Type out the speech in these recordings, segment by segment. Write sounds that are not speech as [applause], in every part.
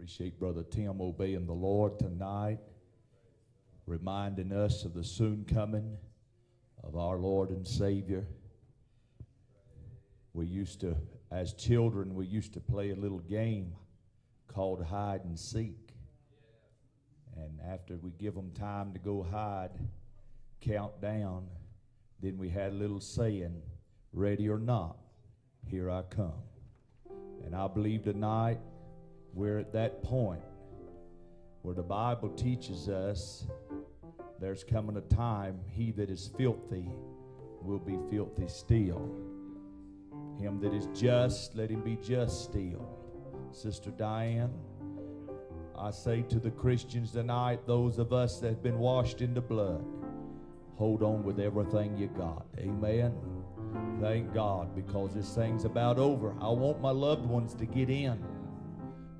Appreciate Brother Tim obeying the Lord tonight, reminding us of the soon coming of our Lord and Savior. We used to, as children, we used to play a little game called hide and seek. And after we give them time to go hide, count down, then we had a little saying, ready or not, here I come. And I believe tonight we're at that point where the Bible teaches us there's coming a time he that is filthy will be filthy still. Him that is just, let him be just still. Sister Diane, I say to the Christians tonight, those of us that have been washed in the blood, hold on with everything you got. Amen. Thank God because this thing's about over. I want my loved ones to get in.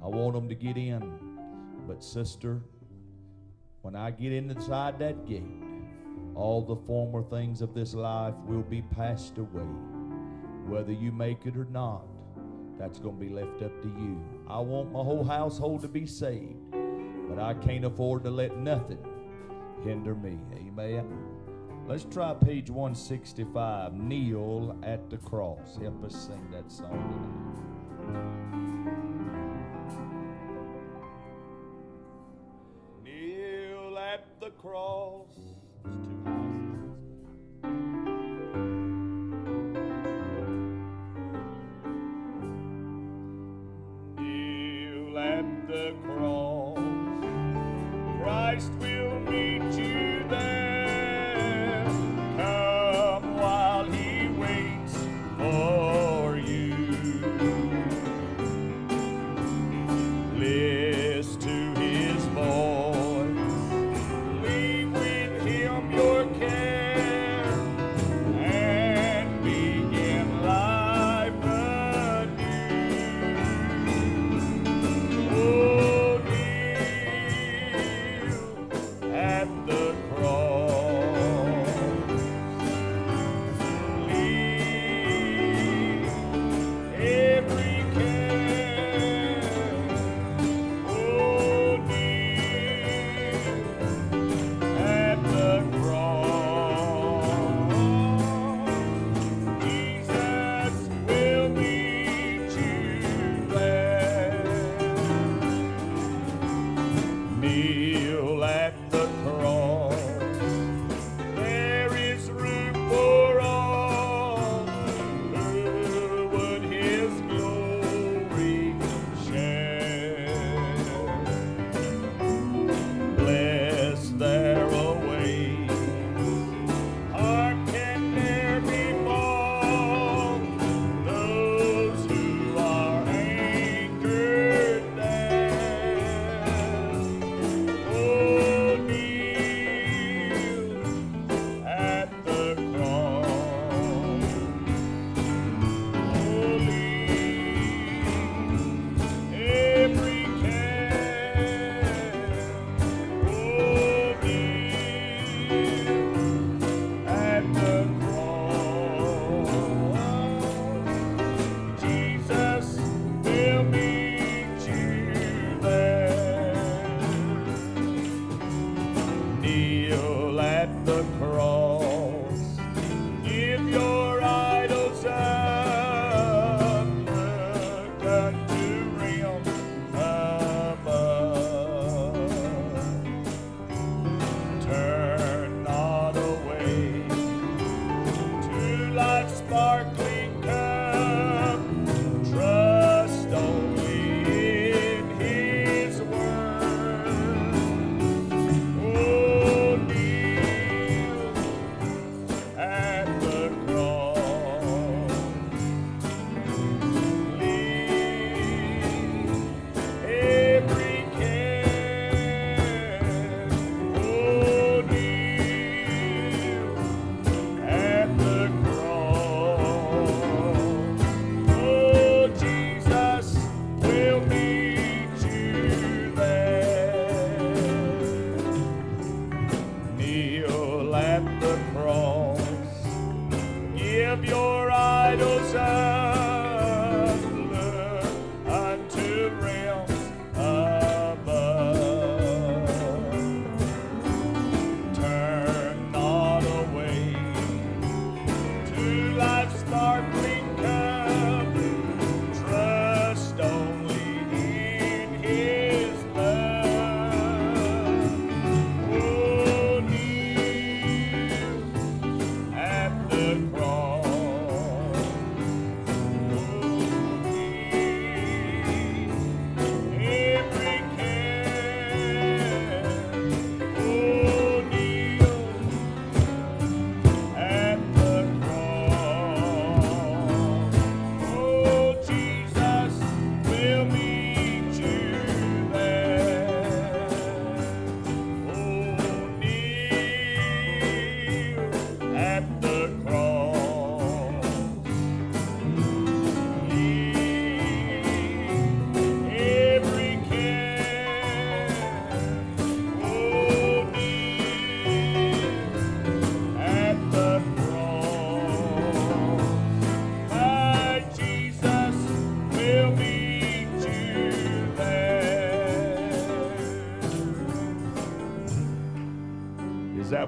I want them to get in. But, sister, when I get in inside that gate, all the former things of this life will be passed away. Whether you make it or not, that's going to be left up to you. I want my whole household to be saved, but I can't afford to let nothing hinder me. Amen. Let's try page 165. Kneel at the cross. Help us sing that song tonight. At the cross. Kneel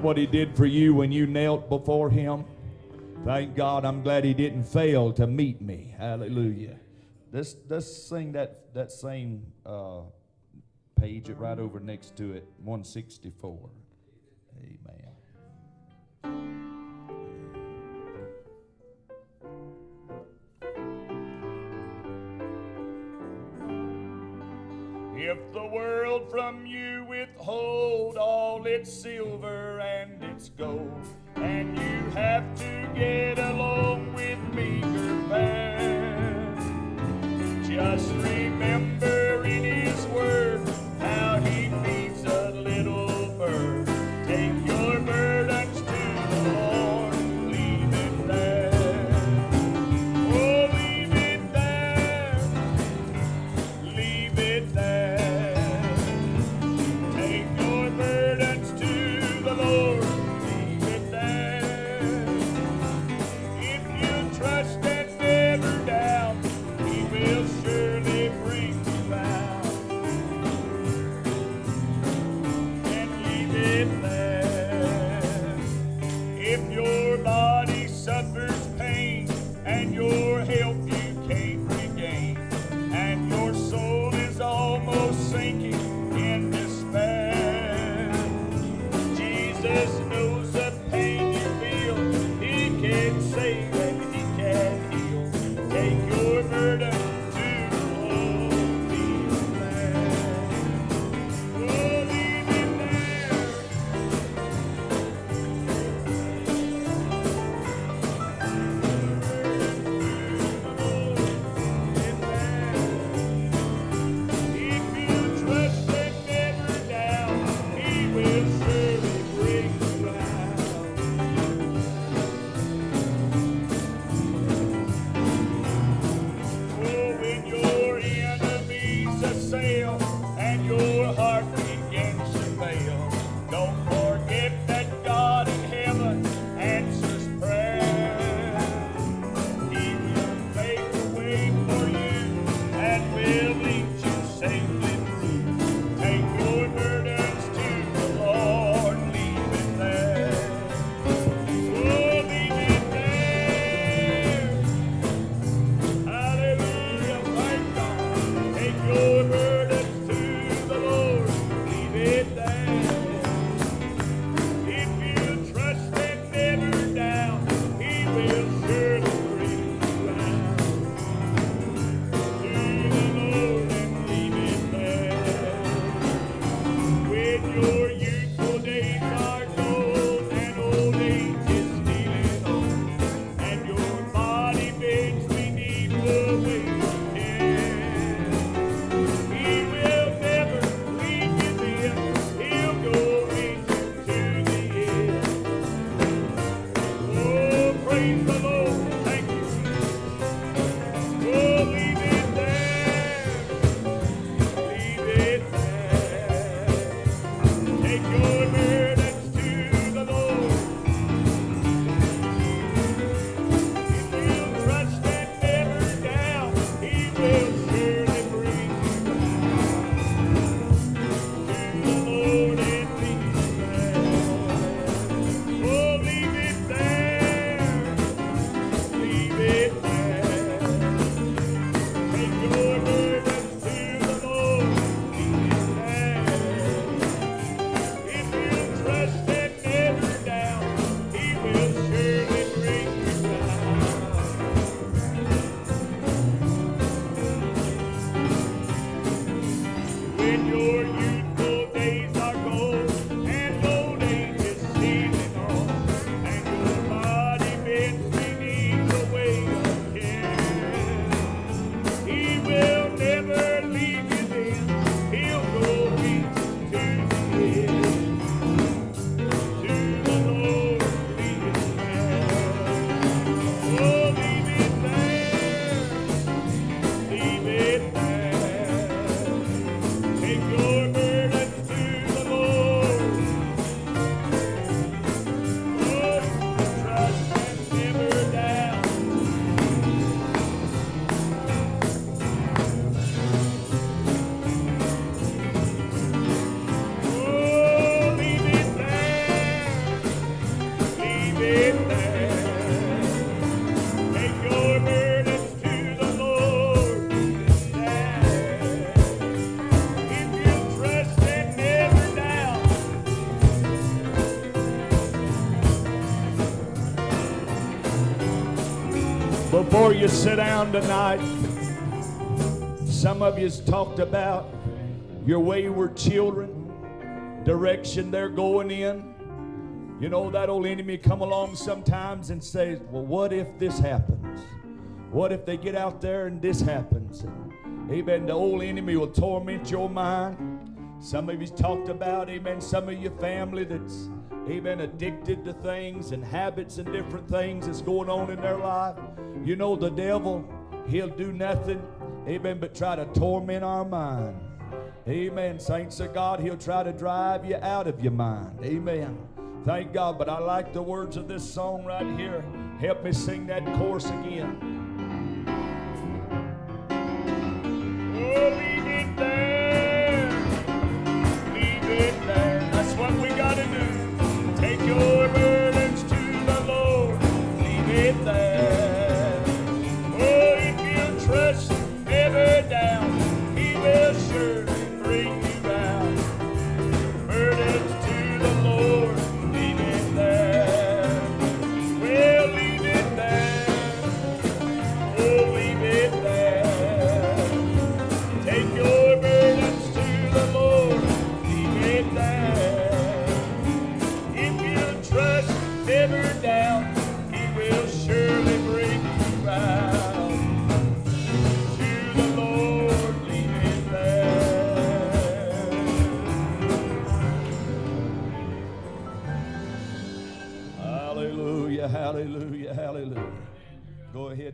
what he did for you when you knelt before him? Thank God I'm glad he didn't fail to meet me. Hallelujah. Let's, let's sing that, that same uh, page right over next to it, 164. If the world from you withhold all its silver and its gold, and you have to get along with meager fare, just remember in His Word. Before you sit down tonight, some of you's talked about your wayward children, direction they're going in. You know, that old enemy come along sometimes and says, Well, what if this happens? What if they get out there and this happens? Amen. The old enemy will torment your mind. Some of you's talked about, amen, some of your family that's, amen, addicted to things and habits and different things that's going on in their life. You know, the devil, he'll do nothing, amen, but try to torment our mind. Amen. Saints of God, he'll try to drive you out of your mind. Amen. Thank God. But I like the words of this song right here. Help me sing that chorus again.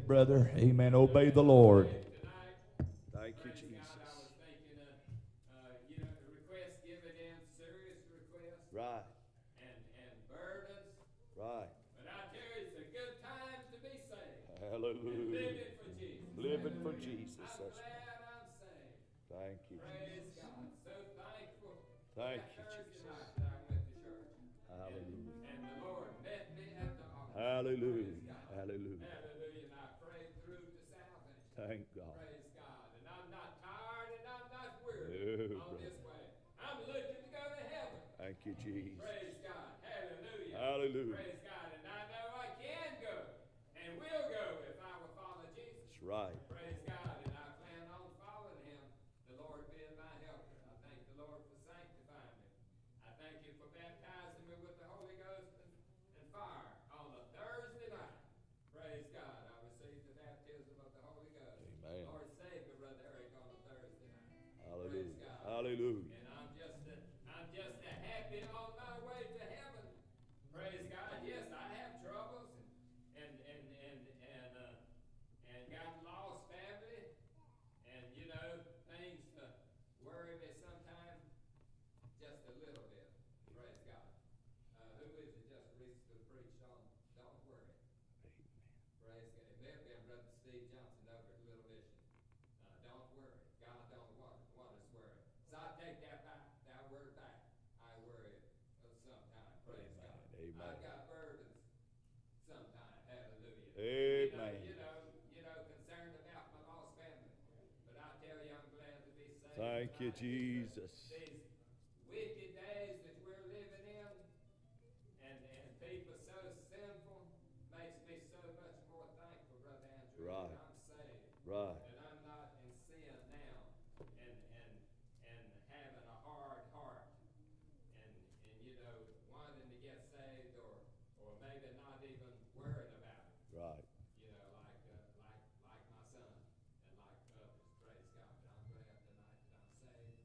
Brother. Amen. Obey the Lord. Thank you, Jesus. Right, and, and burdens. right. But I tell you, it's a good time to be saved. Hallelujah. Living for Jesus. Living for Jesus. I'm glad I'm saved. Thank you. Praise God. So thankful. Thank you, Jesus. Hallelujah. And the Lord met me at the altar. Hallelujah. Hallelujah. And I prayed through to salvation. Thank God. Praise God. And I'm not tired and I'm not weary No, on brother. this way. I'm looking to go to heaven. Thank you, Jesus. Praise God. Hallelujah. Hallelujah. Praise God. And I know I can go and will go if I will follow Jesus. That's right. Praise God. And I plan on following him, the Lord being my helper. I thank the Lord for sanctifying me. I thank him for baptizing me with the Holy Ghost and, and fire on a Thursday night. Praise God. I received the baptism of the Holy Ghost. Amen. Lord saved me, Brother Eric, on a Thursday night. Hallelujah. Praise God. Hallelujah. And I'm just a, I'm just a happy on my way to heaven. Praise God. Yes, I have troubles and and and and uh, and got lost family, and you know things uh, worry me sometimes just a little bit. Praise God. Uh, who is it just recently preached on? Don't worry. Praise God. It may have been Brother Steve Johnson over at Little Mission. Uh, don't worry. God don't want, want us worry. So I take that back, that word back. I worry uh, sometime. Praise Amen. God. Amen. I've got burdens sometime. Hallelujah. Amen. You know, you know, you know, concerned about my lost family. But I tell you, I'm glad to be saved. Thank Jesus. These wicked days that we're living in, and, and people so sinful, makes me so much more thankful, Brother Andrew, Right. that I'm saved. Right. And I'm not in sin now, and, and, and having a hard heart, and, and you know, wanting to get saved, or, or maybe not even worrying about it, Right. you know, like, uh, like, like my son, and like others, praise God. But I'm glad tonight that I'm saved,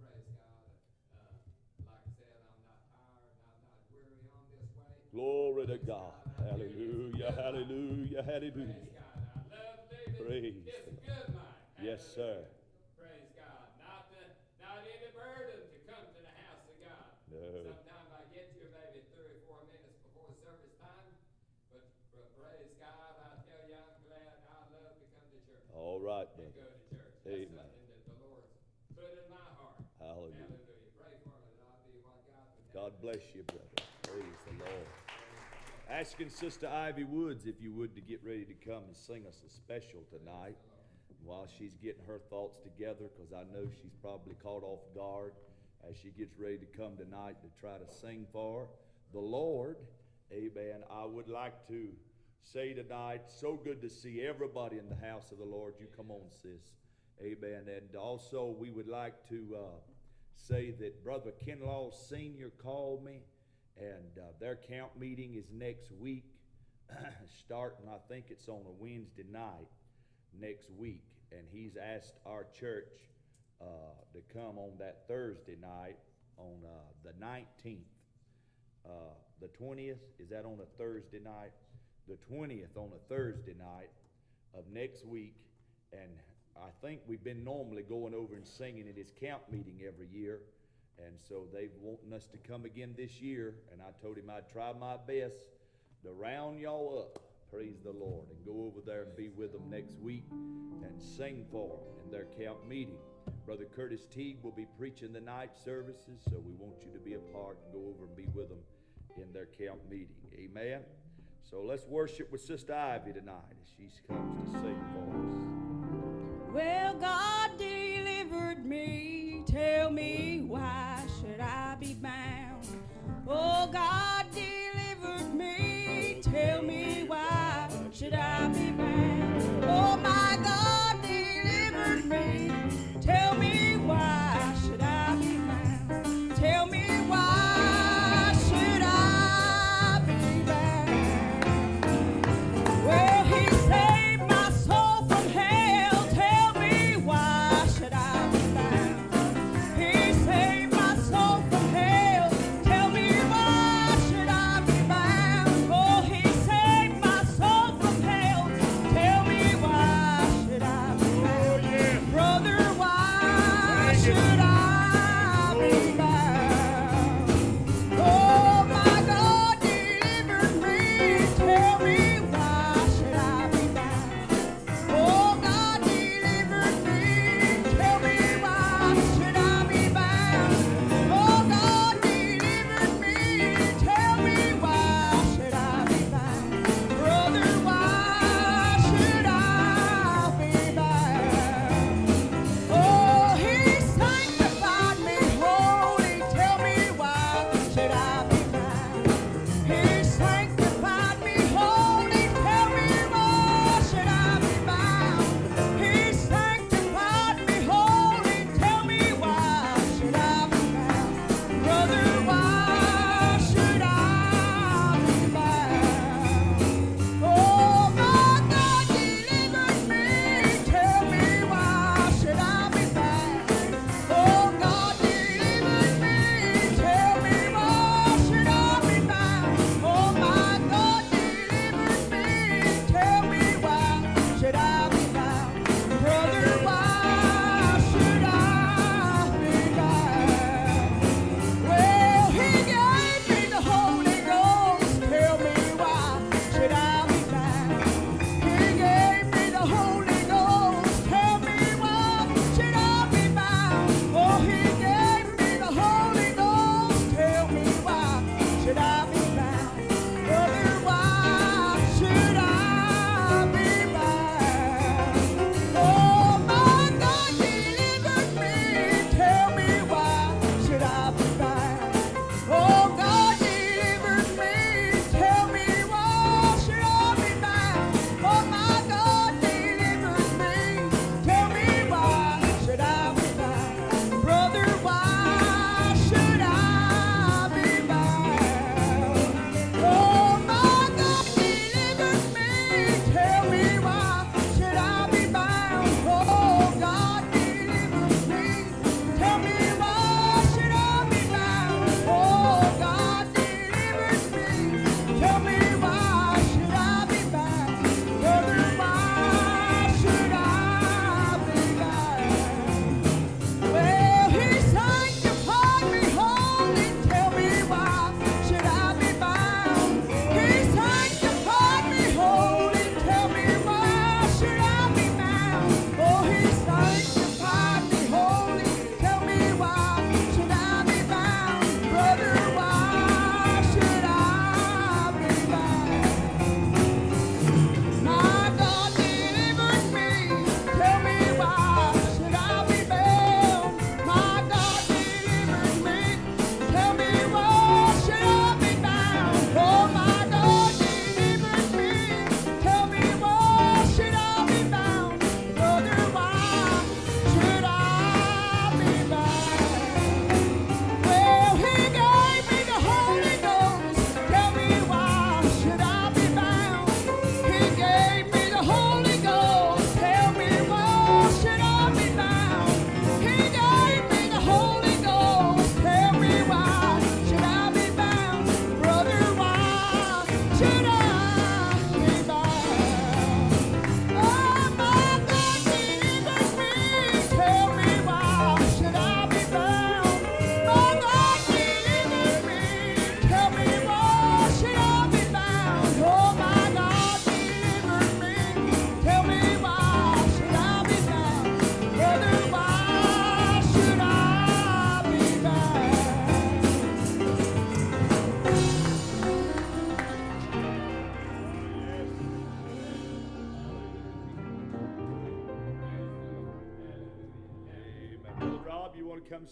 praise God. Uh, like I said, I'm not tired, and I'm not weary on this way. Glory to God. Hallelujah. Hallelujah. Praise Hallelujah. God. I love living Praise this the good life. Yes, sir. Praise God. Not the, not any burden to come to the house of God. No. Sometimes I get here maybe three or four minutes before service time, but, but praise God, I tell you, I'm glad. I love to come to church All right, and go to church. That's Amen. something that the Lord's put in my heart. Hallelujah. Hallelujah. Pray for me that I'll be what God. God bless you, brother. Praise the Lord. Asking Sister Ivy Woods if you would to get ready to come and sing us a special tonight while she's getting her thoughts together because I know she's probably caught off guard as she gets ready to come tonight to try to sing for the Lord. Amen. I would like to say tonight, so good to see everybody in the house of the Lord. You come on, sis. Amen. And also, we would like to uh, say that Brother Kinlaw Sr. called me, and uh, their camp meeting is next week, [clears throat] starting, I think it's on a Wednesday night next week. And he's asked our church uh, to come on that Thursday night on uh, the 19th. Uh, the 20th, is that on a Thursday night? The 20th on a Thursday night of next week. And I think we've been normally going over and singing at his camp meeting every year. And so they've wanting us to come again this year. And I told him I'd try my best to round y'all up. Praise the Lord. And go over there and be with them next week and sing for them in their camp meeting. Brother Curtis Teague will be preaching the night services, so we want you to be a part and go over and be with them in their camp meeting. Amen. So let's worship with Sister Ivy tonight as she comes to sing for us. Well, God delivered me. Tell me why should I be bound? Oh, God delivered me. Tell me why should I be bound? Oh, my God delivered me. Tell me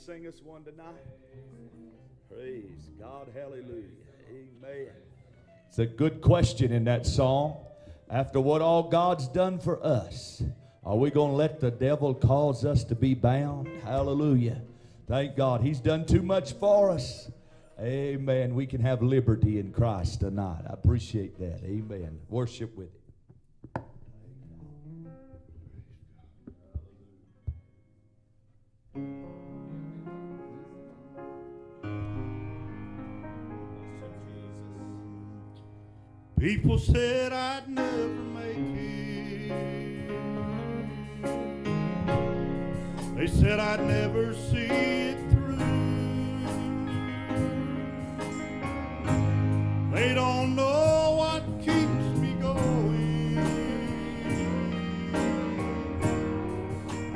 sing us one tonight? Praise God. Hallelujah. Amen. It's a good question in that song. After what all God's done for us, are we going to let the devil cause us to be bound? Hallelujah. Thank God. He's done too much for us. Amen. We can have liberty in Christ tonight. I appreciate that. Amen. Worship with it. People said I'd never make it. They said I'd never see it through. They don't know what keeps me going.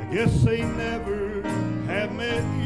I guess they never have met you.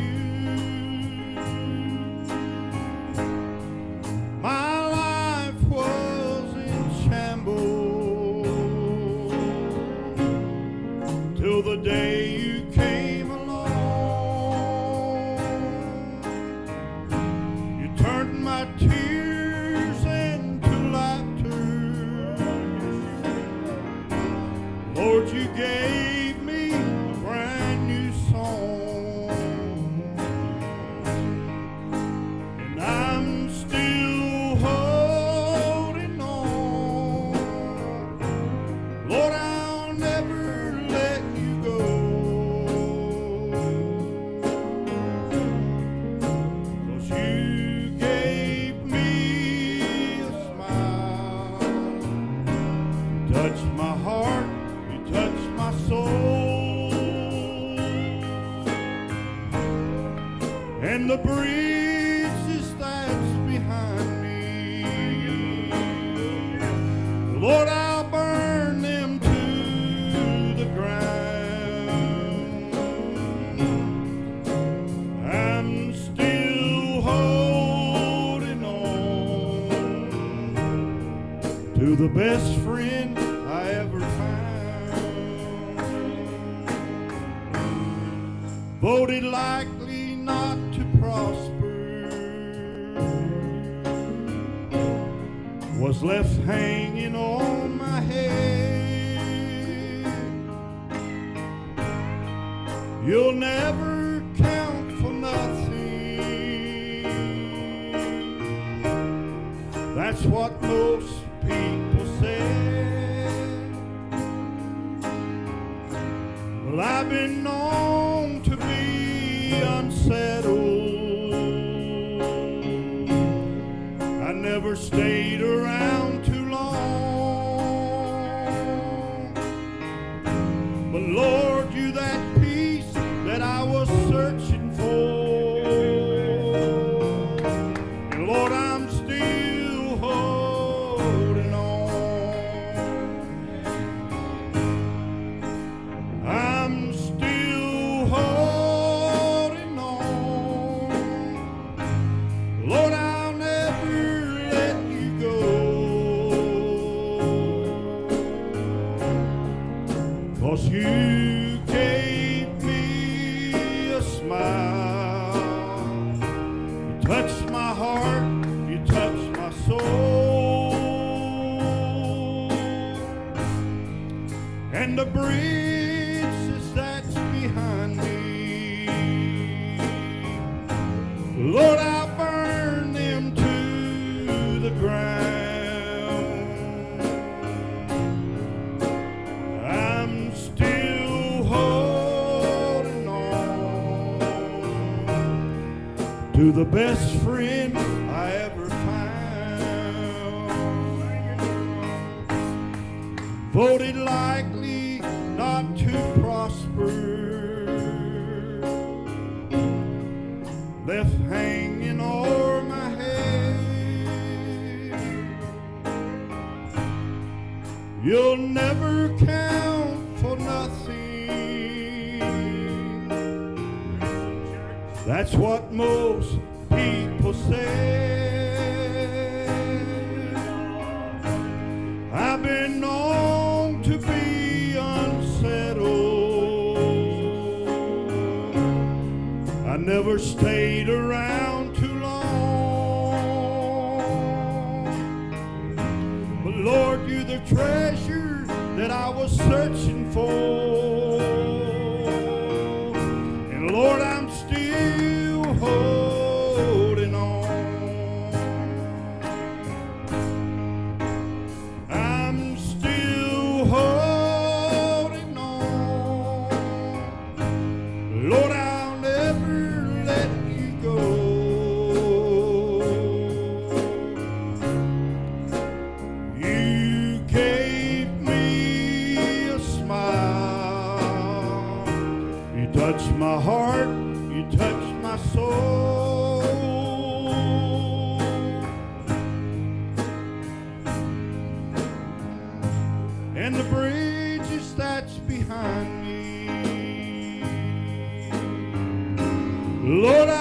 The breezes And the bridges that's behind me, Lord, I'll burn them to the ground. I'm still holding on to the best behind me. Lord, I'll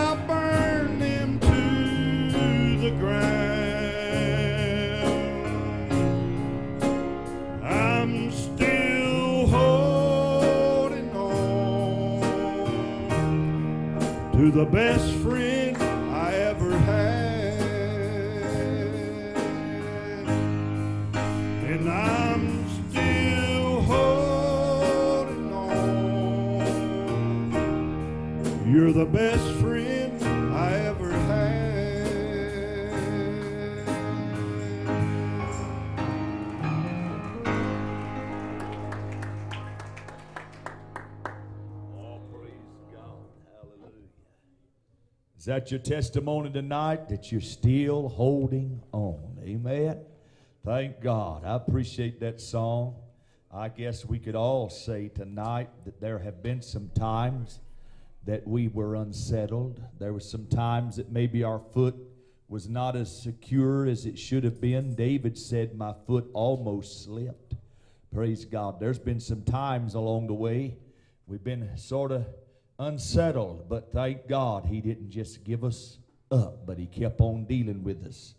that your testimony tonight that you're still holding on? Amen. Thank God. I appreciate that song. I guess we could all say tonight that there have been some times that we were unsettled. There were some times that maybe our foot was not as secure as it should have been. David said, My foot almost slipped. Praise God. There's been some times along the way we've been sort of unsettled, but thank God He didn't just give us up, but He kept on dealing with us.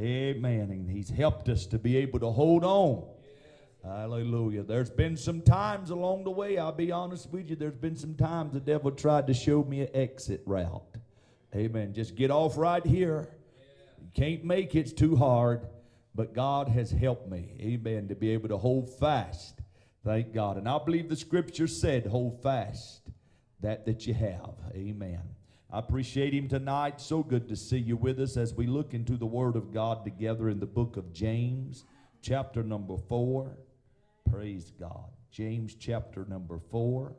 Amen. And He's helped us to be able to hold on. Hallelujah. There's been some times along the way, I'll be honest with you, there's been some times the devil tried to show me an exit route. Amen. Just get off right here. You can't make it, it's too hard. But God has helped me, amen, to be able to hold fast. Thank God. And I believe the scripture said, hold fast that that you have. Amen. I appreciate him tonight. So good to see you with us as we look into the Word of God together in the book of James, chapter number four. Praise God. James chapter number four.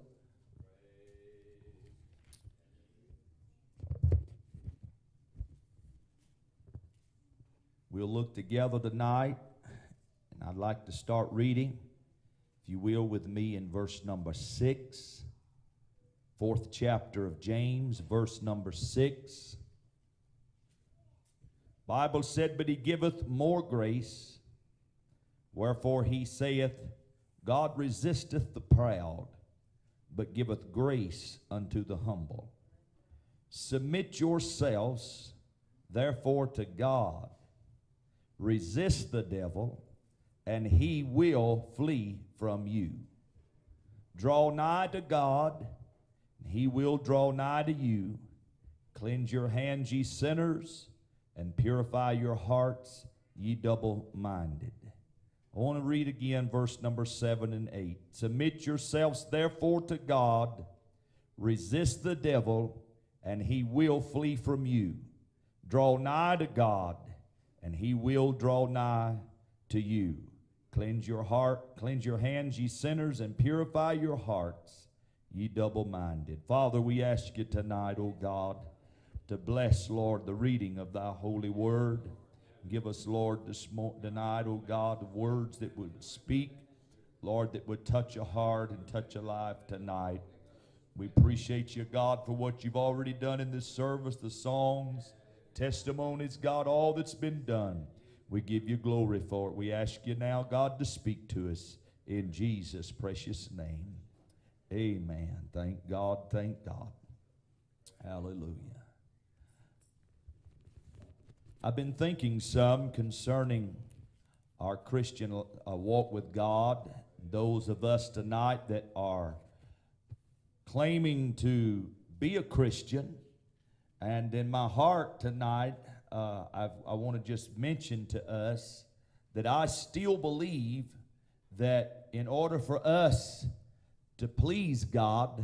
We'll look together tonight, and I'd like to start reading, if you will, with me in verse number six, fourth chapter of James, verse number six. Bible said, But he giveth more grace, wherefore he saith, God resisteth the proud, but giveth grace unto the humble. Submit yourselves, therefore, to God. Resist the devil, and he will flee from you. Draw nigh to God, and he will draw nigh to you. Cleanse your hands, ye sinners, and purify your hearts, ye double minded. I want to read again verse number 7 and 8. Submit yourselves therefore to God, resist the devil, and he will flee from you. Draw nigh to God, and he will draw nigh to you. Cleanse your heart, cleanse your hands, ye sinners, and purify your hearts, ye double minded. Father, we ask you tonight, O God, to bless, Lord, the reading of thy holy word. Give us, Lord, this mo- tonight, O God, words that would speak, Lord, that would touch a heart and touch a life tonight. We appreciate you, God, for what you've already done in this service, the songs, testimonies, God, all that's been done. We give you glory for it. We ask you now, God, to speak to us in Jesus' precious name. Amen. Thank God. Thank God. Hallelujah. I've been thinking some concerning our Christian uh, walk with God. Those of us tonight that are claiming to be a Christian, And in my heart tonight, uh, I want to just mention to us that I still believe that in order for us to please God,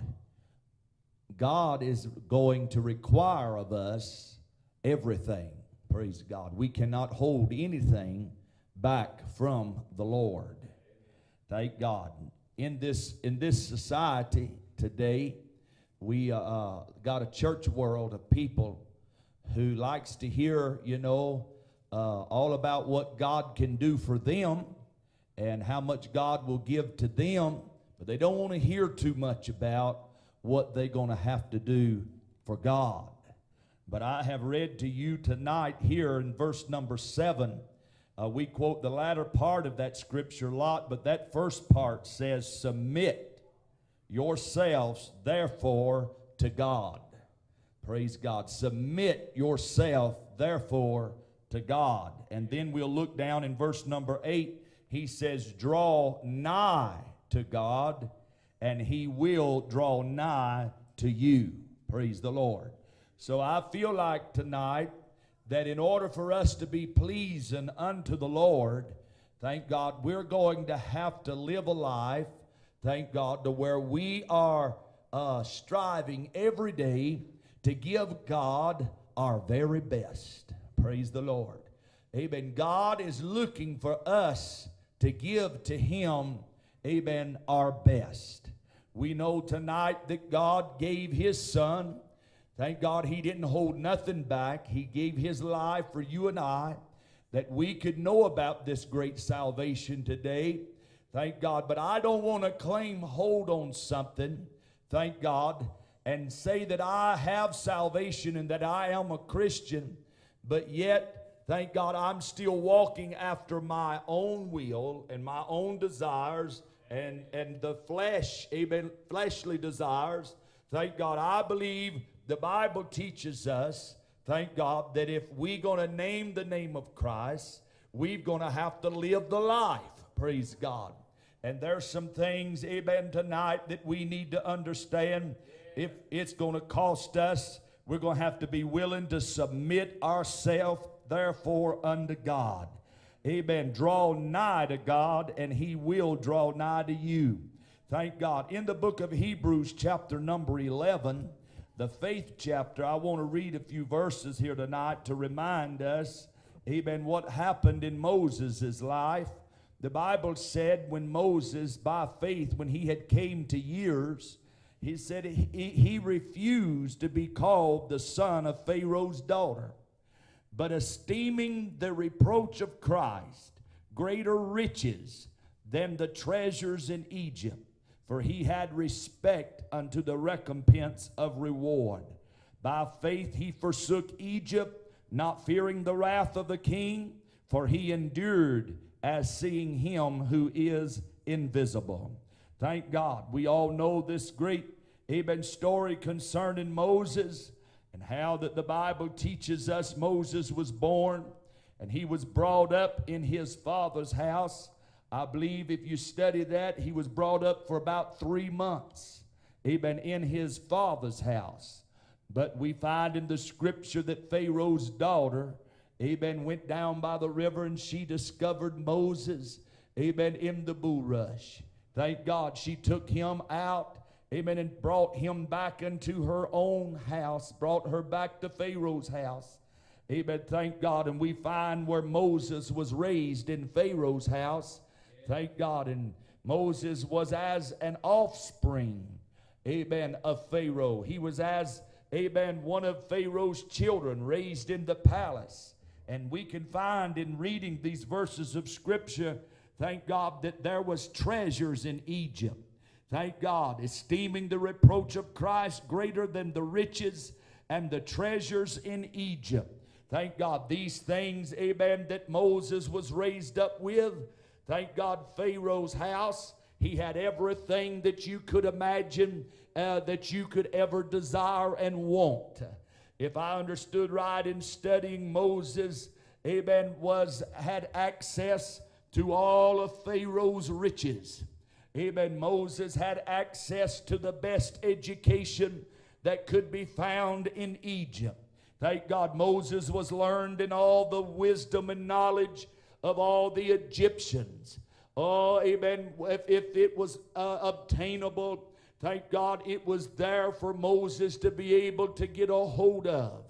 God is going to require of us everything. Praise God. We cannot hold anything back from the Lord. Thank God. In this in this society today, we uh, uh, got a church world of people who likes to hear, you know, uh, all about what God can do for them and how much God will give to them, but they don't want to hear too much about what they're going to have to do for God. But I have read to you tonight here in verse number seven. Uh, we quote the latter part of that scripture a lot, but that first part says, Submit yourselves, therefore, to God. Praise God. Submit yourself, therefore, to God. And then we'll look down in verse number eight. He says, Draw nigh to God, and he will draw nigh to you. Praise the Lord. So I feel like tonight that in order for us to be pleasing unto the Lord, thank God, we're going to have to live a life, thank God, to where we are uh, striving every day to give God our very best. Praise the Lord. Amen. God is looking for us to give to Him, amen, our best. We know tonight that God gave His Son. Thank God He didn't hold nothing back. He gave His life for you and I that we could know about this great salvation today. Thank God. But I don't want to claim hold on something, thank God, and say that I have salvation and that I am a Christian, but yet, thank God, I'm still walking after my own will and my own desires and, and the flesh, amen, fleshly desires. Thank God, I believe the Bible teaches us, thank God, that if we're going to name the name of Christ, we're going to have to live the life. Praise God. And there's some things, amen, tonight that we need to understand. If it's going to cost us, we're going to have to be willing to submit ourselves, therefore, unto God. Amen. Draw nigh to God, and He will draw nigh to you. Thank God. In the book of Hebrews, chapter number 11, the faith chapter, I want to read a few verses here tonight to remind us, amen, what happened in Moses' life. The Bible said when Moses, by faith, when he had came to years, he said he, he refused to be called the son of Pharaoh's daughter, but esteeming the reproach of Christ greater riches than the treasures in Egypt, for he had respect unto the recompense of reward. By faith he forsook Egypt, not fearing the wrath of the king, for he endured as seeing him who is invisible. Thank God. We all know this great, amen, story concerning Moses and how that the Bible teaches us Moses was born and he was brought up in his father's house. I believe if you study that, he was brought up for about three months, amen, in his father's house. But we find in the scripture that Pharaoh's daughter, amen, went down by the river and she discovered Moses, amen, in the bulrush. Thank God she took him out, amen, and brought him back into her own house, brought her back to Pharaoh's house. Amen. Thank God. And we find where Moses was raised in Pharaoh's house. Thank God. And Moses was as an offspring, amen, of Pharaoh. He was as, amen, one of Pharaoh's children raised in the palace. And we can find in reading these verses of Scripture Thank God that there was treasures in Egypt. Thank God, esteeming the reproach of Christ greater than the riches and the treasures in Egypt. Thank God, these things, amen, that Moses was raised up with. Thank God, Pharaoh's house. He had everything that you could imagine, uh, that you could ever desire and want. If I understood right in studying Moses, amen, was had access to all of Pharaoh's riches. Amen. Moses had access to the best education that could be found in Egypt. Thank God Moses was learned in all the wisdom and knowledge of all the Egyptians. Oh, amen. If, if it was uh, obtainable, thank God it was there for Moses to be able to get a hold of.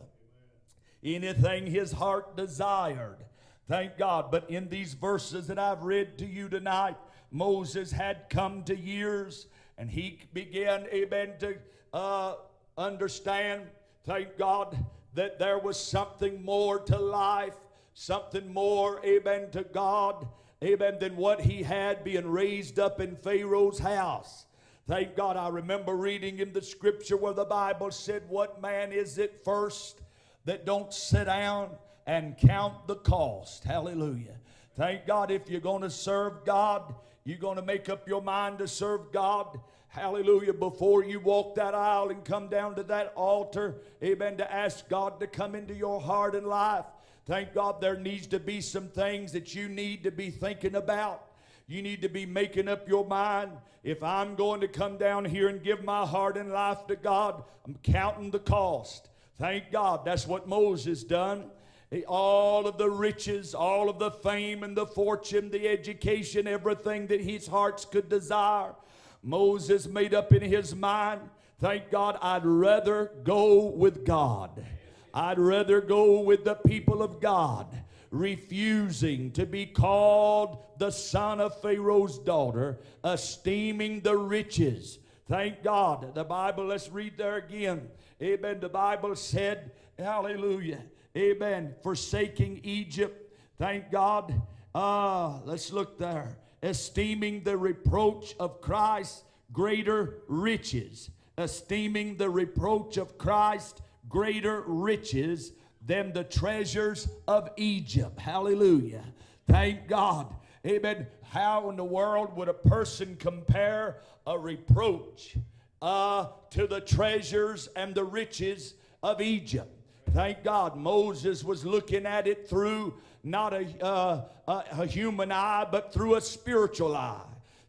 Anything his heart desired. Thank God. But in these verses that I've read to you tonight, Moses had come to years and he began, amen, to uh, understand, thank God, that there was something more to life, something more, amen, to God, amen, than what he had being raised up in Pharaoh's house. Thank God, I remember reading in the scripture where the Bible said, What man is it first that don't sit down and count the cost? Hallelujah. Thank God, if you're going to serve God, you're going to make up your mind to serve God. Hallelujah. Before you walk that aisle and come down to that altar, amen, to ask God to come into your heart and life. Thank God there needs to be some things that you need to be thinking about. You need to be making up your mind. If I'm going to come down here and give my heart and life to God, I'm counting the cost. Thank God. That's what Moses done. All of the riches, all of the fame and the fortune, the education, everything that his hearts could desire. Moses made up in his mind, thank God, I'd rather go with God. I'd rather go with the people of God, refusing to be called the son of Pharaoh's daughter, esteeming the riches. Thank God. The Bible, let's read there again. Amen. The Bible said, Hallelujah. Amen. Forsaking Egypt. Thank God. Ah, let's look there esteeming the reproach of Christ greater riches, esteeming the reproach of Christ greater riches than the treasures of Egypt. Hallelujah. Thank God. Amen. How in the world would a person compare a reproach uh, to the treasures and the riches of Egypt? Thank God Moses was looking at it through not a, uh, a, a human eye, but through a spiritual eye.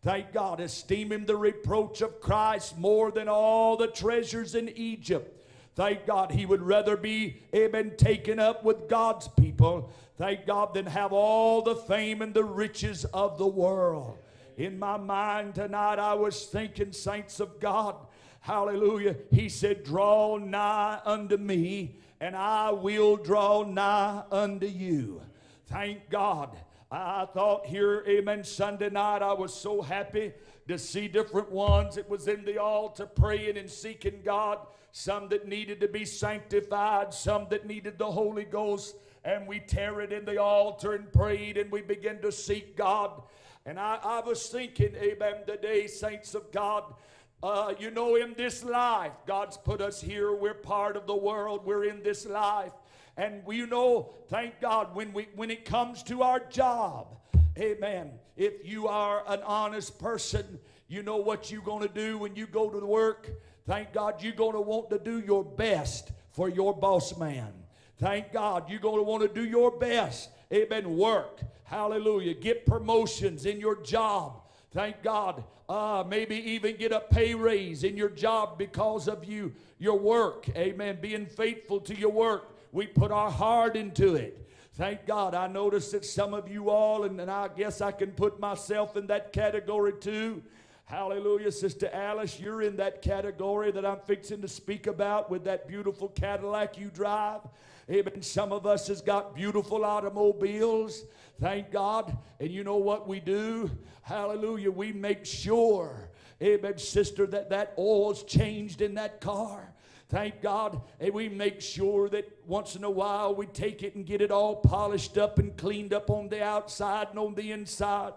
Thank God, esteeming the reproach of Christ more than all the treasures in Egypt. Thank God he would rather be, amen, taken up with God's people, thank God, than have all the fame and the riches of the world. In my mind tonight, I was thinking, saints of God, hallelujah. He said, Draw nigh unto me, and I will draw nigh unto you. Thank God. I thought here, amen, Sunday night, I was so happy to see different ones. It was in the altar praying and seeking God. Some that needed to be sanctified, some that needed the Holy Ghost. And we tarried in the altar and prayed and we began to seek God. And I, I was thinking, amen, today, saints of God, uh, you know, in this life, God's put us here. We're part of the world. We're in this life. And we know, thank God, when, we, when it comes to our job, amen, if you are an honest person, you know what you're going to do when you go to work. Thank God you're going to want to do your best for your boss man. Thank God you're going to want to do your best. Amen. Work. Hallelujah. Get promotions in your job. Thank God. Uh, maybe even get a pay raise in your job because of you, your work. Amen. Being faithful to your work. We put our heart into it. Thank God. I noticed that some of you all, and, and I guess I can put myself in that category too. Hallelujah, Sister Alice. You're in that category that I'm fixing to speak about with that beautiful Cadillac you drive. Amen. Some of us has got beautiful automobiles. Thank God. And you know what we do? Hallelujah. We make sure, amen, sister, that that oil's changed in that car. Thank God. And we make sure that once in a while we take it and get it all polished up and cleaned up on the outside and on the inside.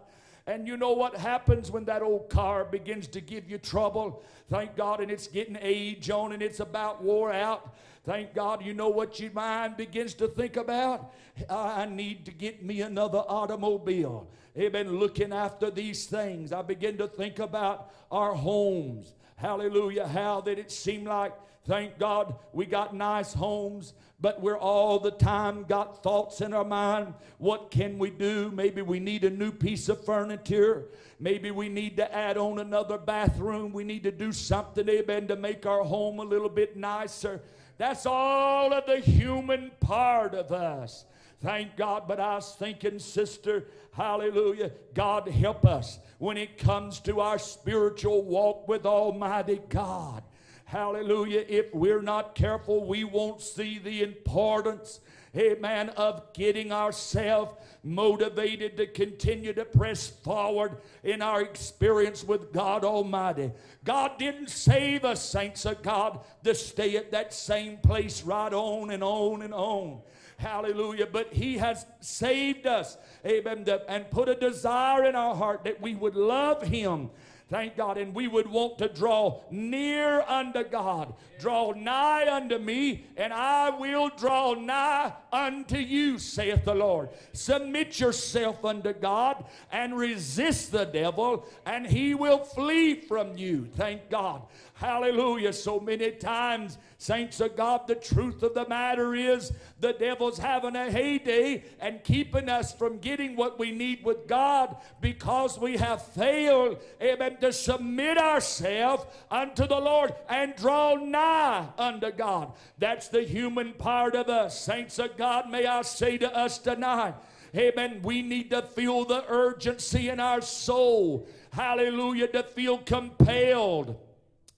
And you know what happens when that old car begins to give you trouble? Thank God, and it's getting age on and it's about wore out. Thank God, you know what your mind begins to think about? I need to get me another automobile. Amen. Looking after these things, I begin to think about our homes. Hallelujah. How that it seemed like Thank God we got nice homes, but we're all the time got thoughts in our mind. What can we do? Maybe we need a new piece of furniture. Maybe we need to add on another bathroom. We need to do something, amen, to make our home a little bit nicer. That's all of the human part of us. Thank God. But I was thinking, sister, hallelujah, God help us when it comes to our spiritual walk with Almighty God. Hallelujah. If we're not careful, we won't see the importance, amen, of getting ourselves motivated to continue to press forward in our experience with God Almighty. God didn't save us, saints of God, to stay at that same place right on and on and on. Hallelujah. But He has saved us, amen, and put a desire in our heart that we would love Him Thank God. And we would want to draw near unto God. Draw nigh unto me, and I will draw nigh unto you, saith the Lord. Submit yourself unto God and resist the devil, and he will flee from you. Thank God. Hallelujah. So many times, saints of God, the truth of the matter is the devil's having a heyday and keeping us from getting what we need with God because we have failed, amen, to submit ourselves unto the Lord and draw nigh unto God. That's the human part of us. Saints of God, may I say to us tonight, Amen. We need to feel the urgency in our soul. Hallelujah. To feel compelled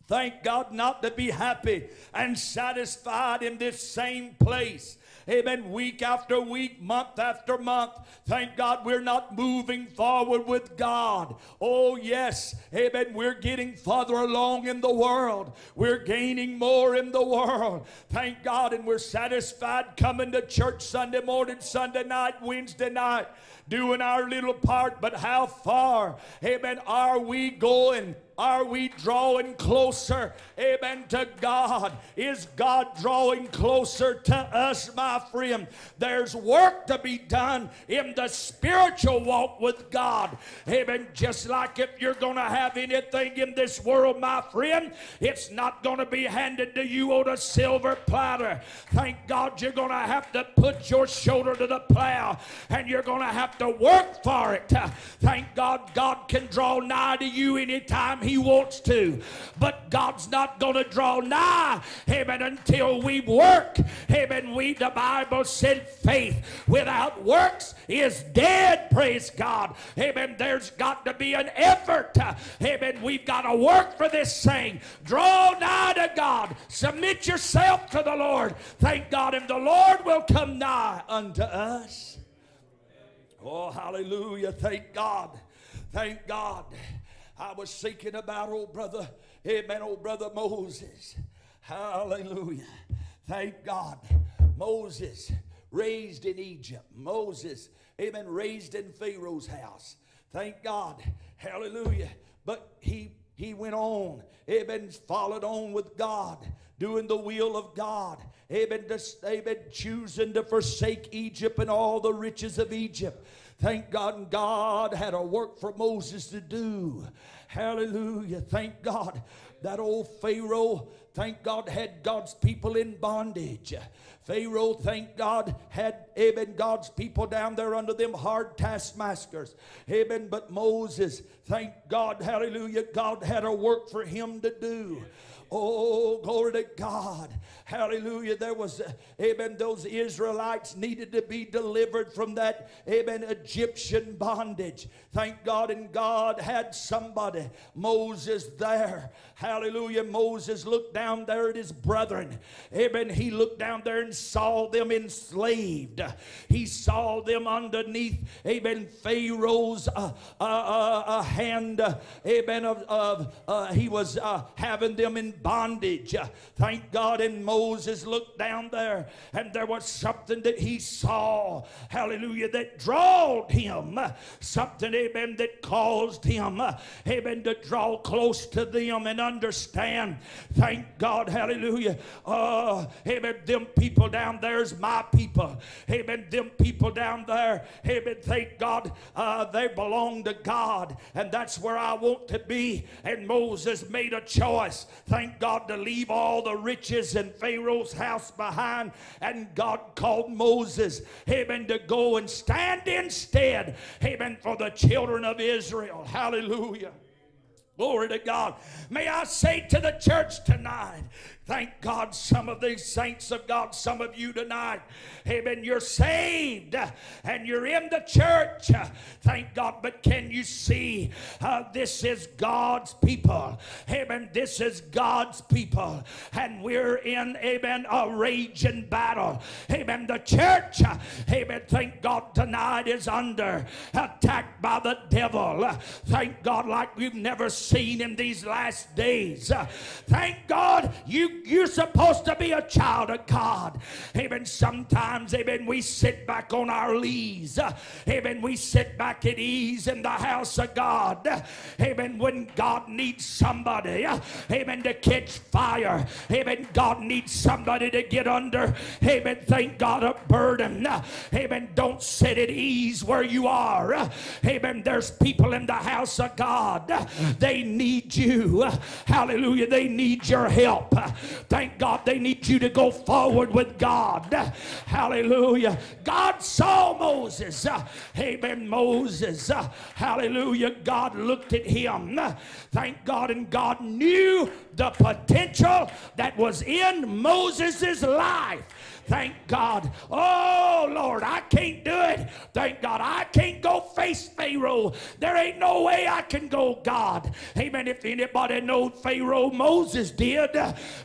Thank God not to be happy and satisfied in this same place. Amen. Week after week, month after month. Thank God we're not moving forward with God. Oh, yes. Amen. We're getting farther along in the world. We're gaining more in the world. Thank God. And we're satisfied coming to church Sunday morning, Sunday night, Wednesday night, doing our little part. But how far, amen, are we going? Are we drawing closer, amen, to God? Is God drawing closer to us, my friend? There's work to be done in the spiritual walk with God. Amen. Just like if you're going to have anything in this world, my friend, it's not going to be handed to you on a silver platter. Thank God you're going to have to put your shoulder to the plow and you're going to have to work for it. Thank God God can draw nigh to you anytime he wants to. But God's not going to draw nigh, amen, until we work. Amen. We, the Bible said, faith without works is dead, praise God. Amen. There's got to be an effort. Amen. We've got to work for this thing. Draw nigh to God. Submit yourself to the Lord. Thank God, and the Lord will come nigh unto us. Oh, hallelujah. Thank God. Thank God. I was thinking about old brother, amen, old brother Moses. Hallelujah. Thank God. Moses raised in Egypt. Moses, amen, raised in Pharaoh's house. Thank God. Hallelujah. But he he went on, amen, followed on with God, doing the will of God. Just, amen, choosing to forsake Egypt and all the riches of Egypt. Thank God, God had a work for Moses to do. Hallelujah. Thank God. That old Pharaoh, thank God, had God's people in bondage. Pharaoh, thank God, had amen, God's people down there under them hard taskmasters. Amen. But Moses, thank God, hallelujah, God had a work for him to do. Oh, glory to God. Hallelujah. There was, uh, amen, those Israelites needed to be delivered from that, amen, Egyptian bondage. Thank God. And God had somebody, Moses, there. Hallelujah. Moses looked down there at his brethren. Amen. He looked down there and saw them enslaved. He saw them underneath, amen, Pharaoh's uh, uh, uh, uh hand. amen. Of, of uh, he was uh, having them in bondage. thank God. And Moses looked down there, and there was something that he saw. Hallelujah. That drawed him. Something, amen, that caused him, amen, to draw close to them and understand. Thank God. Hallelujah. Uh, amen. Them people down there is my people. Amen. Them people down there, amen. Thank God. Uh, they belong to God, and that's where I want to be. And Moses made a choice. Thank God to leave all the riches in Pharaoh's house behind. And God called Moses, amen, to go and stand instead, amen, for the children of Israel. Hallelujah. Glory to God. May I say to the church tonight, Thank God, some of these saints of God, some of you tonight, amen, you're saved and you're in the church. Thank God, but can you see uh, this is God's people? Amen. This is God's people, and we're in, amen, a raging battle. Amen. The church, amen, thank God, tonight is under attack by the devil. Thank God, like we've never seen in these last days. Thank God, you you're supposed to be a child of God. Amen. Sometimes, amen, we sit back on our lees. Amen. We sit back at ease in the house of God. Amen. When God needs somebody, amen, to catch fire. Amen. God needs somebody to get under. Amen. Thank God a burden. Amen. Don't sit at ease where you are. Amen. There's people in the house of God. They need you. Hallelujah. They need your help. Thank God they need you to go forward with God. Hallelujah. God saw Moses. Amen. Moses. Hallelujah. God looked at him. Thank God. And God knew the potential that was in Moses' life. Thank God. Oh, Lord, I can't do it. Thank God. I can't go face Pharaoh. There ain't no way I can go, God. Amen. If anybody knows Pharaoh, Moses did.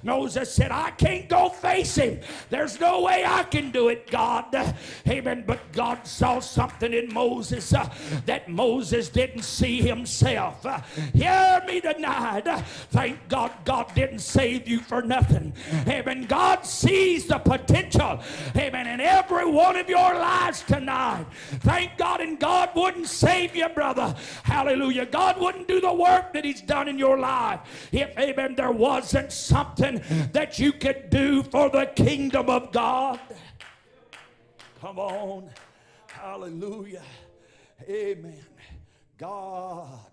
Moses said, I can't go face him. There's no way I can do it, God. Amen. But God saw something in Moses uh, that Moses didn't see himself. Uh, hear me tonight. Thank God God didn't save you for nothing. Amen. God sees the potential potential. Amen. In every one of your lives tonight. Thank God, and God wouldn't save you, brother. Hallelujah. God wouldn't do the work that He's done in your life if, amen, there wasn't something that you could do for the kingdom of God. Come on. Hallelujah. Amen. God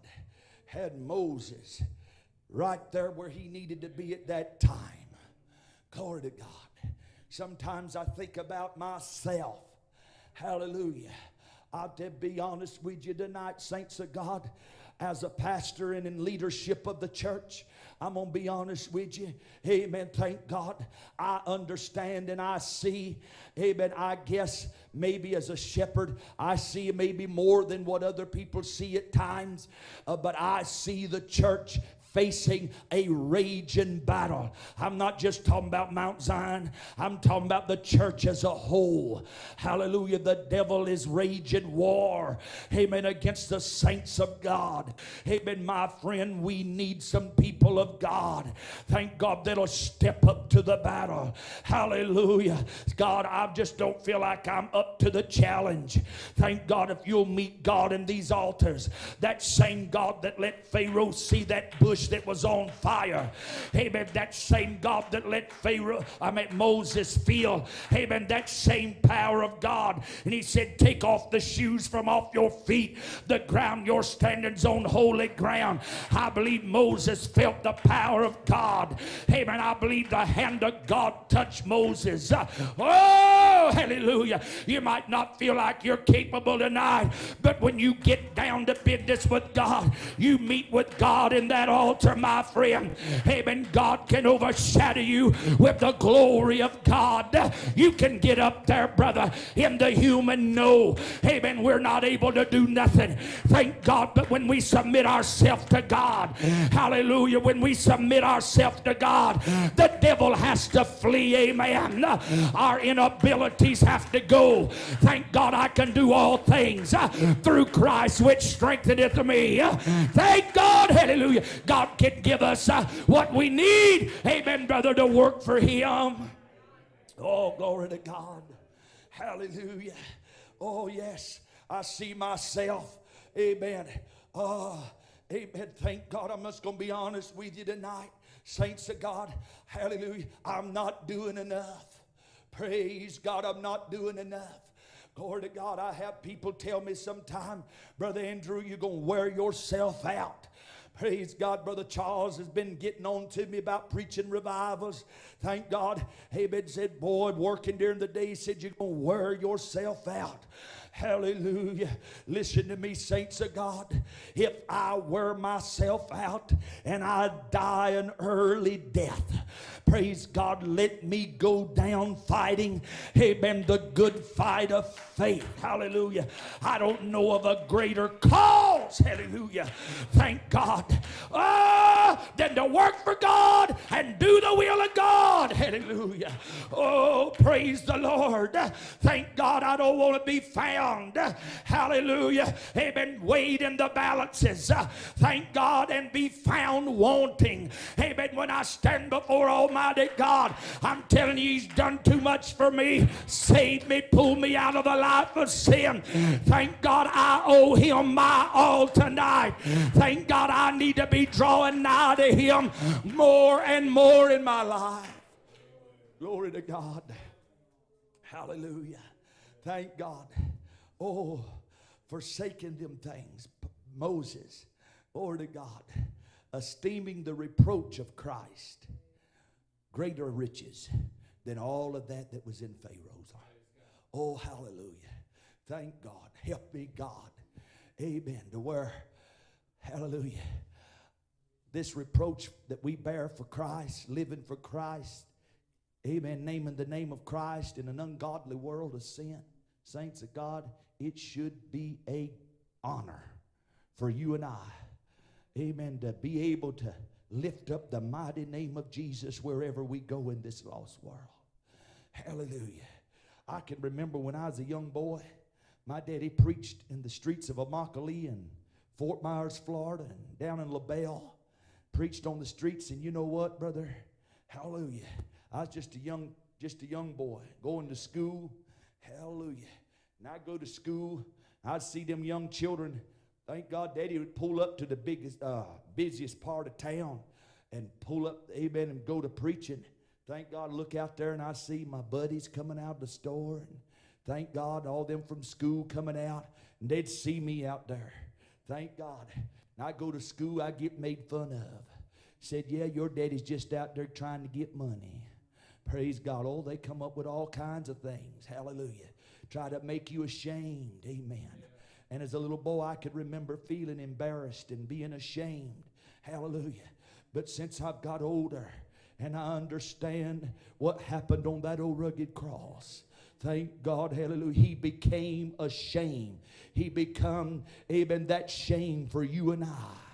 had Moses right there where he needed to be at that time. Glory to God. Sometimes I think about myself. Hallelujah. I'll to be honest with you tonight, saints of God, as a pastor and in leadership of the church. I'm going to be honest with you. Amen. Thank God. I understand and I see. Amen. I guess maybe as a shepherd, I see maybe more than what other people see at times. Uh, but I see the church facing a raging battle. I'm not just talking about Mount Zion, I'm talking about the church as a whole. Hallelujah. The devil is raging war, amen, against the saints of God. Amen, my friend, we need some people of God. Thank God that'll step up to the battle. Hallelujah. God, I just don't feel like I'm up to the challenge. Thank God if you'll meet God in these altars, that same God that let Pharaoh see that bush bush that was on fire. Amen. That same God that let Pharaoh, I mean Moses feel, amen, that same power of God. And he said, Take off the shoes from off your feet. The ground you're standing's on holy ground. I believe Moses felt the power of God. Amen. I believe the hand of God touched Moses. Oh, hallelujah. You might not feel like you're capable tonight, but when you get down to business with God, you meet with God in that altar altar, my friend. Amen. God can overshadow you with the glory of God. You can get up there, brother, in the human no. Amen. We're not able to do nothing. Thank God. But when we submit ourselves to God, hallelujah, when we submit ourselves to God, the devil has to flee. Amen. Our inabilities have to go. Thank God I can do all things through Christ which strengtheneth me. Thank God. Hallelujah. God God can give us uh, what we need, amen, brother, to work for Him. Oh, glory to God. Hallelujah. Oh, yes, I see myself, amen. Oh, amen. Thank God. I'm just going to be honest with you tonight. Saints of God, hallelujah. I'm not doing enough. Praise God, I'm not doing enough. Glory to God. I have people tell me sometime, Brother Andrew, you're going to wear yourself out. Praise God, Brother Charles has been getting on to me about preaching revivals. Thank God. Amen. Said, boy, working during the day, he said, you're going to wear yourself out. Hallelujah. Listen to me, saints of God. If I wear myself out and I die an early death, praise God, let me go down fighting, amen, the good fight of faith. Hallelujah. I don't know of a greater cause, hallelujah. Thank God. Ah, than to work for God and do the will of God. Hallelujah. Oh, praise the Lord. Thank God I don't want to be found. Hallelujah. Amen. Weighed in the balances. Thank God and be found wanting. Amen. When I stand before Almighty God, I'm telling you, He's done too much for me. Save me, pull me out of the of sin. Thank God I owe Him my all tonight. Thank God I need to be drawing nigh to Him more and more in my life. Glory to God. Hallelujah. Thank God. Oh, forsaking them things. Moses, glory to God, esteeming the reproach of Christ greater riches than all of that that was in Pharaoh's. Oh, hallelujah. Thank God. Help me, God. Amen. To where, hallelujah, this reproach that we bear for Christ, living for Christ, amen, naming the name of Christ in an ungodly world of sin, saints of God, it should be a honor for you and I, amen, to be able to lift up the mighty name of Jesus wherever we go in this lost world. Hallelujah. I can remember when I was a young boy, my daddy preached in the streets of Immokalee and Fort Myers, Florida, and down in LaBelle. Preached on the streets, and you know what, brother? Hallelujah. I was just a young, just a young boy going to school. Hallelujah. And I'd go to school, I'd see them young children. Thank God, Daddy would pull up to the biggest, uh, busiest part of town and pull up, amen, and go to preaching. Thank God, look out there and I see my buddies coming out of the store. And thank God, all them from school coming out, and they'd see me out there. Thank God. And I go to school, I get made fun of. Said, yeah, your daddy's just out there trying to get money. Praise God. Oh, they come up with all kinds of things. Hallelujah. Try to make you ashamed. Amen. And as a little boy, I could remember feeling embarrassed and being ashamed. Hallelujah. But since I've got older and I understand what happened on that old rugged cross, Thank God, hallelujah. He became a shame. He become, even that shame for you and I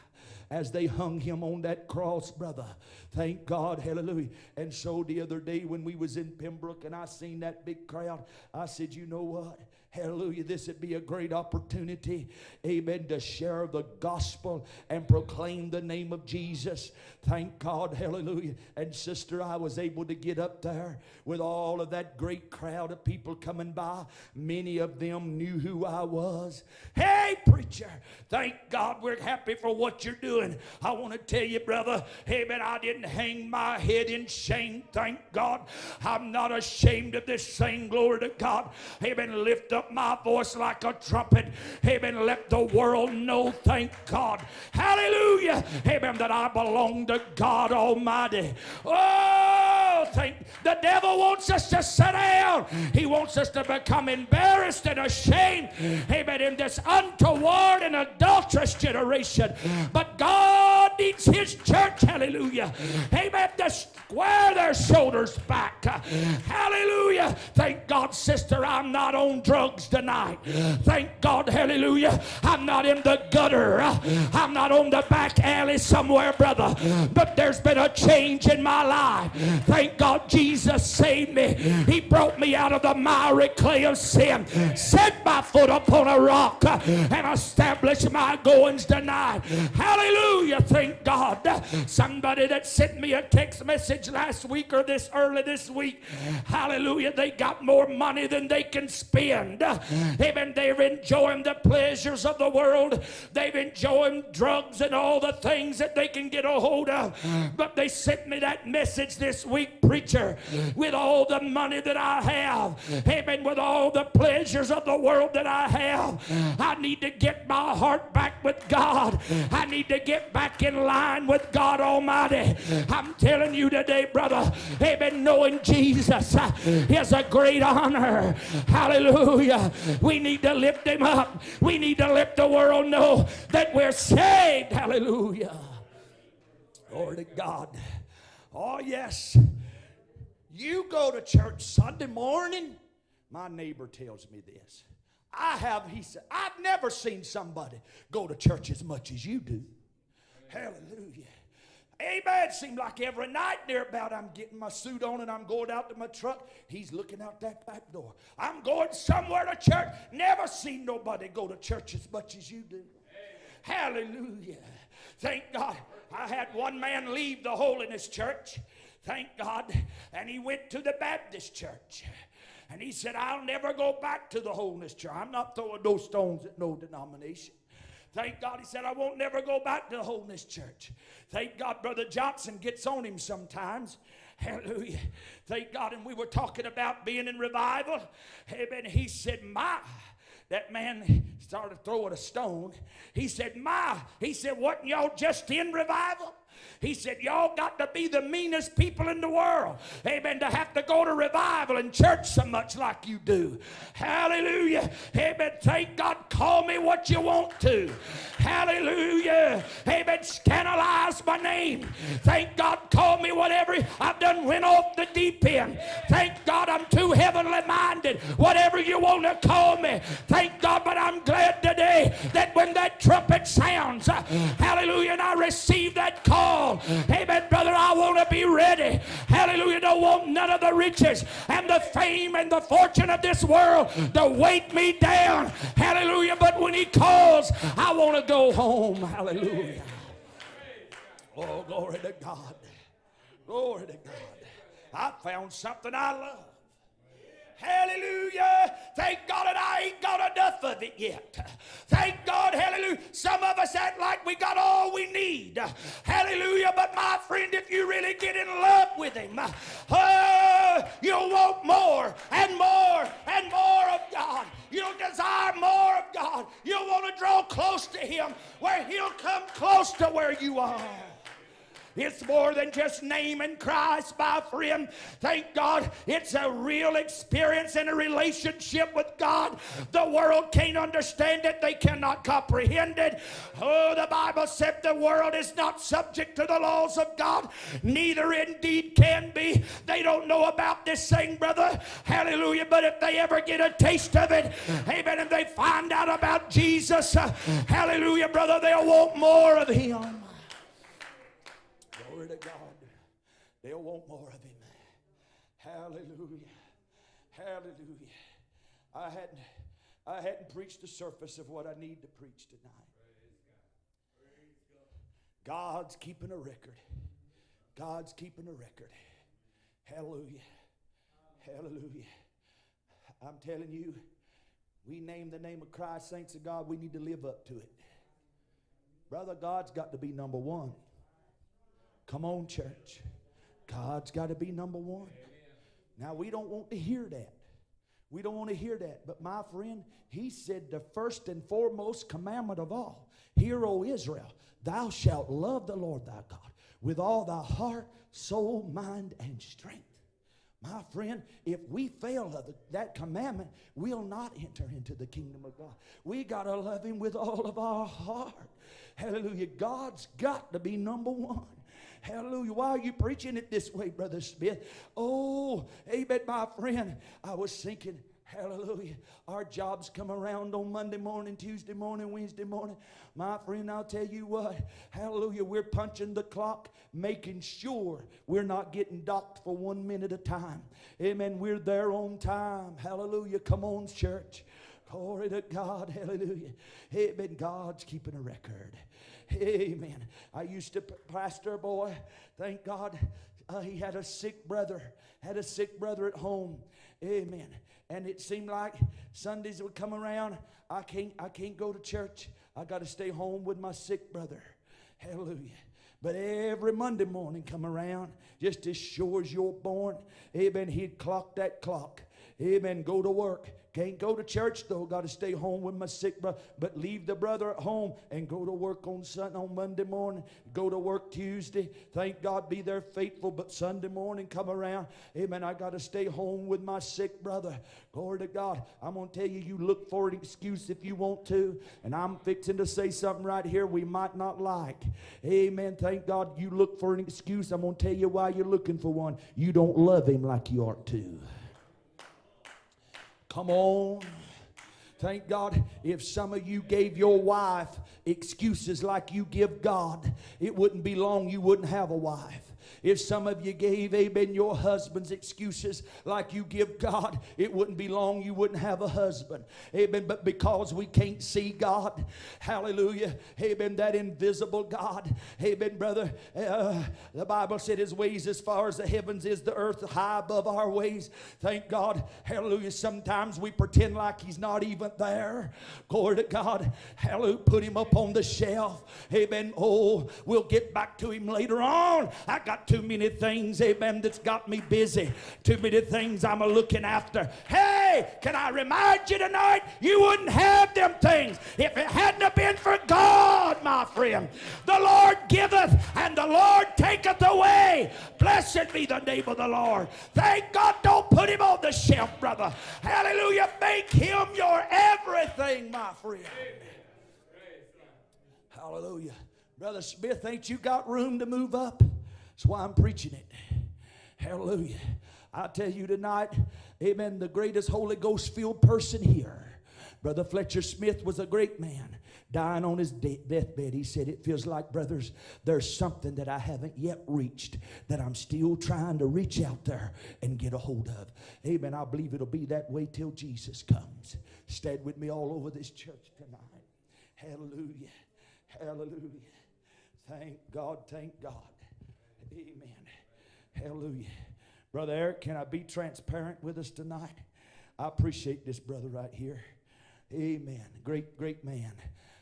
as they hung him on that cross, brother. Thank God, hallelujah. And so the other day when we was in Pembroke and I seen that big crowd, I said, you know what? Hallelujah. This would be a great opportunity, amen, to share the gospel and proclaim the name of Jesus. Thank God, hallelujah. And sister, I was able to get up there with all of that great crowd of people coming by. Many of them knew who I was. Hey, preacher, thank God we're happy for what you're doing. I want to tell you, brother, amen, I didn't hang my head in shame. Thank God. I'm not ashamed of this thing. Glory to God. Amen. Lift up my voice like a trumpet. Amen. Let the world know, thank God. Hallelujah. Amen. That I belong to God Almighty. Oh, thank the devil wants us to sit down. He wants us to become embarrassed and ashamed. Amen. In this untoward and adulterous generation. But God needs his church. Hallelujah. Amen. To square their shoulders back. Hallelujah. Thank God, sister, I'm not on drugs tonight. Thank God, hallelujah. I'm not in the gutter. I'm not on the back alley somewhere, brother. But there's been a change in my life. Thank God Jesus saved me. He brought me out of the miry clay of sin, set my foot upon a rock, and established my goings tonight. Hallelujah. Thank God. Somebody that sent me a text message last week or this early this week. Hallelujah. They got more money than they can spend. Amen. They're enjoying the pleasures of the world. They've enjoyed drugs and all the things that they can get a hold of. But they sent me that message this week, preacher, with all the money that I have, amen, with all the pleasures of the world that I have, I need to get my heart back with God. I need to get back in line with God Almighty. I'm telling you today, brother, amen, knowing Jesus uh, is a great honor. Hallelujah. We need to lift him up. We need to let the world know that we're saved. Hallelujah. Glory to God. Oh, yes. You go to church Sunday morning. My neighbor tells me this. I have, he said, I've never seen somebody go to church as much as you do. Hallelujah. Amen. Seemed like every night near about I'm getting my suit on and I'm going out to my truck. He's looking out that back door. I'm going somewhere to church. Never seen nobody go to church as much as you do. Hallelujah. Thank God. I had one man leave the holiness church. Thank God. And he went to the Baptist church. And he said, I'll never go back to the holiness church. I'm not throwing no stones at no denomination. Thank God he said, I won't never go back to the holiness church. Thank God Brother Johnson gets on him sometimes. Hallelujah. Thank God. And we were talking about being in revival. Amen. He said, My, that man started throwing a stone. He said, My, he said, Wasn't y'all just in revival? He said, Y'all got to be the meanest people in the world. Amen. To have to go to revival and church so much like you do. Hallelujah. Amen. Thank God. Call me what you want to. Hallelujah. Amen. Scandalize my name. Thank God. Call me whatever. I've done went off the deep end. Thank God I'm too heavenly minded. Whatever you want to call me. Thank God. But I'm glad today that when that trumpet sounds, uh, hallelujah, and I receive that call. Amen, brother. I want to be ready. Hallelujah. Don't want none of the riches and the fame and the fortune of this world to weight me down. Hallelujah. But when he calls, I want to go home. Hallelujah. Oh, glory to God. Glory to God. I found something I love. Hallelujah. Thank God that I ain't got enough of it yet. Thank God, hallelujah. Some of us act like we got all we need. Hallelujah. But my friend, if you really get in love with Him, uh, you'll want more and more and more of God. You'll desire more of God. You'll want to draw close to Him where He'll come close to where you are. It's more than just naming Christ, my friend. Thank God it's a real experience and a relationship with God. The world can't understand it, they cannot comprehend it. Oh, the Bible said the world is not subject to the laws of God, neither indeed can be. They don't know about this thing, brother. Hallelujah. But if they ever get a taste of it, amen, and they find out about Jesus, uh, hallelujah, brother, they'll want more of Him. To God. They'll want more of Him. Hallelujah. Hallelujah. I hadn't, I hadn't preached the surface of what I need to preach tonight. God's keeping a record. God's keeping a record. Hallelujah. Hallelujah. I'm telling you, we name the name of Christ, saints of God, we need to live up to it. Brother, God's got to be number one. Come on, church. God's got to be number one. Now, we don't want to hear that. We don't want to hear that. But my friend, he said the first and foremost commandment of all Hear, O Israel, thou shalt love the Lord thy God with all thy heart, soul, mind, and strength. My friend, if we fail of that commandment, we'll not enter into the kingdom of God. We got to love Him with all of our heart. Hallelujah. God's got to be number one. Hallelujah. Why are you preaching it this way, Brother Smith? Oh, amen, my friend. I was thinking, hallelujah. Our jobs come around on Monday morning, Tuesday morning, Wednesday morning. My friend, I'll tell you what, hallelujah. We're punching the clock, making sure we're not getting docked for one minute at a time. Amen. We're there on time. Hallelujah. Come on, church. Glory to God. Hallelujah. Amen. God's keeping a record. Amen. I used to pastor a boy. Thank God uh, he had a sick brother. Had a sick brother at home. Amen. And it seemed like Sundays would come around. I can't. I can't go to church. I got to stay home with my sick brother. Hallelujah. But every Monday morning come around, just as sure as you're born, amen, he'd clock that clock. Amen. Go to work. Can't go to church though. Got to stay home with my sick brother. But leave the brother at home and go to work on Sunday, on Monday morning. Go to work Tuesday. Thank God, be there faithful. But Sunday morning come around. Amen. I got to stay home with my sick brother. Glory to God. I'm gonna tell you, you look for an excuse if you want to. And I'm fixing to say something right here we might not like. Amen. Thank God you look for an excuse. I'm gonna tell you why you're looking for one. You don't love him like you ought to. Come on. Thank God if some of you gave your wife excuses like you give God, it wouldn't be long you wouldn't have a wife. If some of you gave, amen, your husband's excuses like you give God, it wouldn't be long you wouldn't have a husband. Amen. But because we can't see God, hallelujah, amen, that invisible God, amen, brother, uh, the Bible said his ways as far as the heavens is the earth, high above our ways. Thank God, hallelujah. Sometimes we pretend like he's not even there. Glory to God, hallelujah. Put him up on the shelf, amen. Oh, we'll get back to him later on. I got too many things, amen, that's got me busy. Too many things I'm a looking after. Hey, can I remind you tonight? You wouldn't have them things if it hadn't been for God, my friend. The Lord giveth and the Lord taketh away. Blessed be the name of the Lord. Thank God, don't put him on the shelf, brother. Hallelujah. Make him your everything, my friend. Hallelujah. Brother Smith, ain't you got room to move up? That's why I'm preaching it. Hallelujah. I tell you tonight, amen, the greatest Holy Ghost filled person here. Brother Fletcher Smith was a great man. Dying on his de- deathbed, he said, It feels like, brothers, there's something that I haven't yet reached that I'm still trying to reach out there and get a hold of. Amen. I believe it'll be that way till Jesus comes. Stand with me all over this church tonight. Hallelujah. Hallelujah. Thank God. Thank God. Amen. Hallelujah. Brother Eric, can I be transparent with us tonight? I appreciate this brother right here. Amen. Great, great man.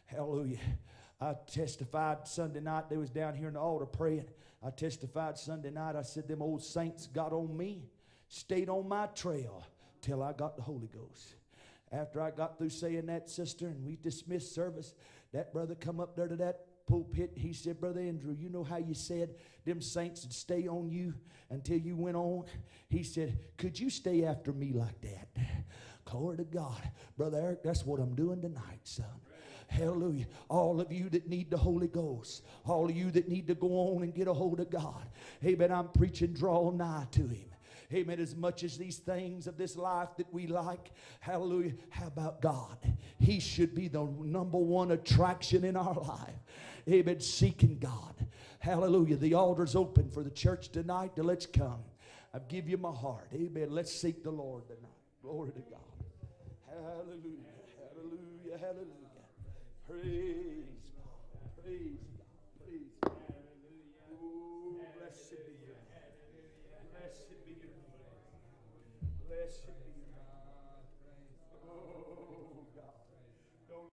Hallelujah. I testified Sunday night. They was down here in the altar praying. I testified Sunday night. I said them old saints got on me, stayed on my trail till I got the Holy Ghost. After I got through saying that, sister, and we dismissed service, that brother come up there to that pulpit. He said, Brother Andrew, you know how you said them saints would stay on you until you went on? He said, Could you stay after me like that? Glory to God. Brother Eric, that's what I'm doing tonight, son. Hallelujah. All of you that need the Holy Ghost, all of you that need to go on and get a hold of God. Amen. I'm preaching, draw nigh to Him. Amen. As much as these things of this life that we like, hallelujah. How about God? He should be the number one attraction in our life. Amen. Seeking God. Hallelujah. The altar's open for the church tonight. let's come. I give you my heart. Amen. Let's seek the Lord tonight. Glory to God. Hallelujah. Hallelujah. Hallelujah. Praise God. Praise